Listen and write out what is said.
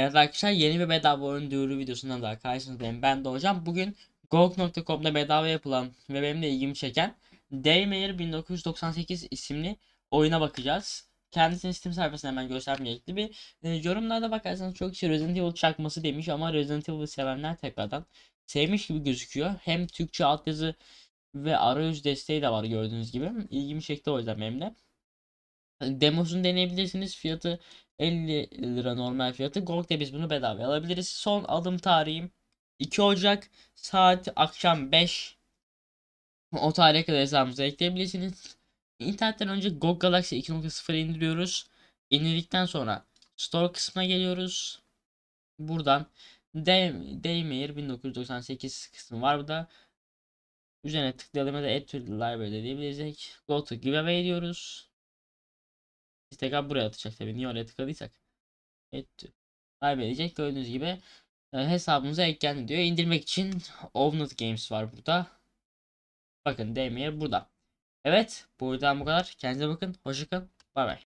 Evet arkadaşlar yeni bir bedava oyun duyuru videosundan daha karşınızdayım. Ben Doğucan. Bugün GOG.com'da bedava yapılan ve benim de ilgimi çeken Daymare 1998 isimli oyuna bakacağız. Kendisini Steam sayfasına hemen göstermeyecekti. Bir e, yorumlarda bakarsanız çok kişi Resident Evil çakması demiş ama Resident Evil sevenler tekrardan sevmiş gibi gözüküyor. Hem Türkçe altyazı ve arayüz desteği de var gördüğünüz gibi. İlgimi çekti o yüzden benim de. Demosunu deneyebilirsiniz. Fiyatı 50 lira normal fiyatı. GOG'da biz bunu bedava alabiliriz. Son alım tarihim 2 Ocak saat akşam 5. O tarihe kadar hesabımıza ekleyebilirsiniz. İnternetten önce GOG Galaxy 2.0 indiriyoruz. İndirdikten sonra Store kısmına geliyoruz. Buradan Day- Daymare 1998 kısmı var burada. Üzerine tıklayalım ya da Add to Library diyebilirsek. Go to Giveaway diyoruz. Biz tekrar buraya atacak tabii. Niye oraya tıkladıysak. Etti. Kaybedecek. Gördüğünüz gibi e, hesabımıza eklendi diyor. İndirmek için Ovnut Games var burada. Bakın Demir burada. Evet. Buradan bu kadar. Kendinize bakın. Hoşçakalın. Bay bay.